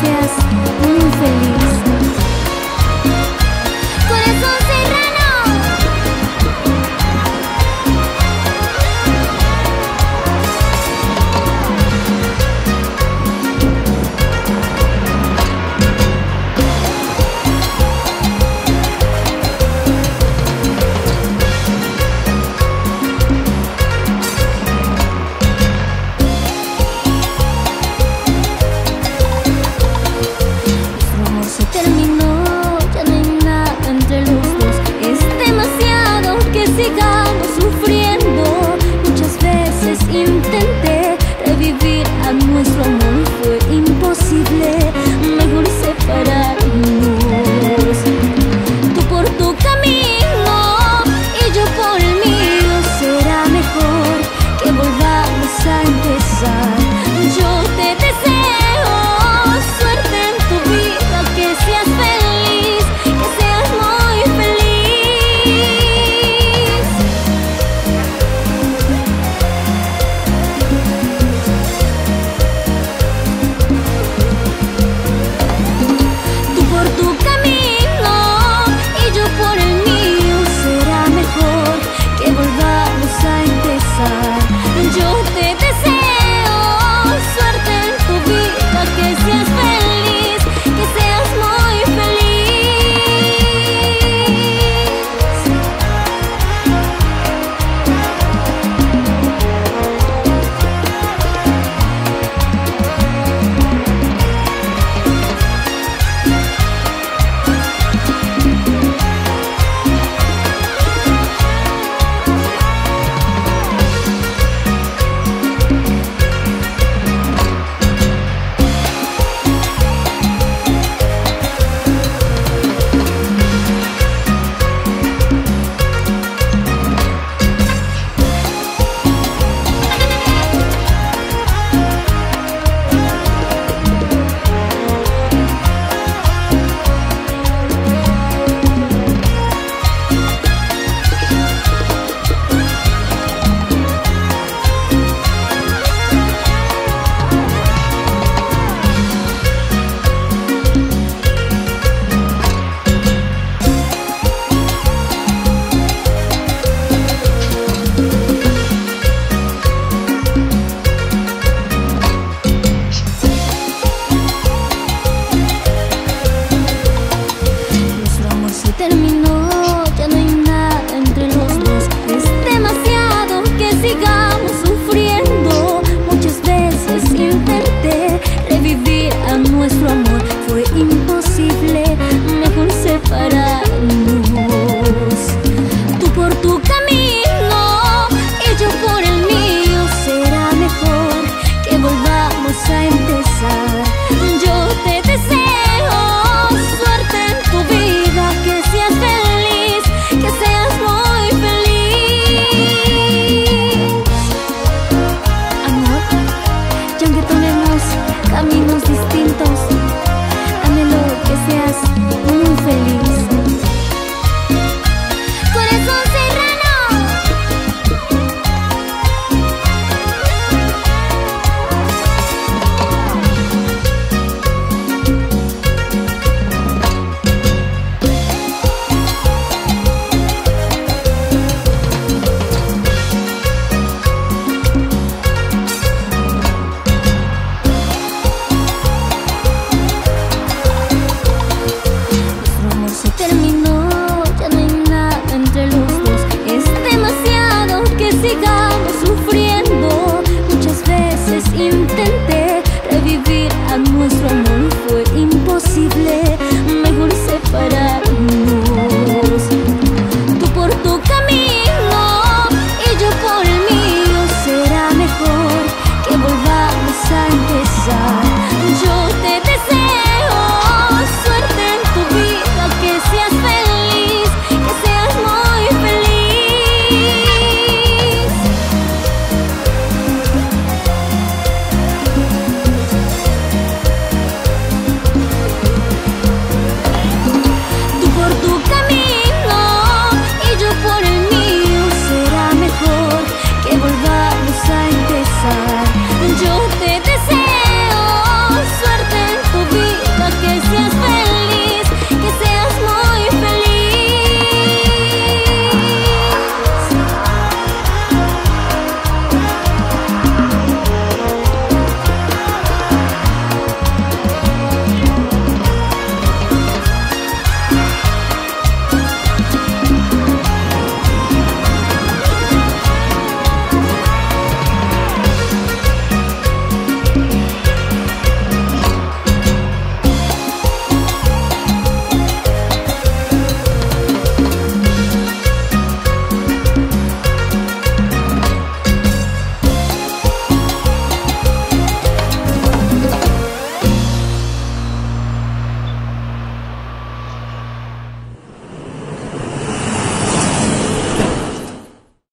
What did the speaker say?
sigamos sufriendo. Muchas veces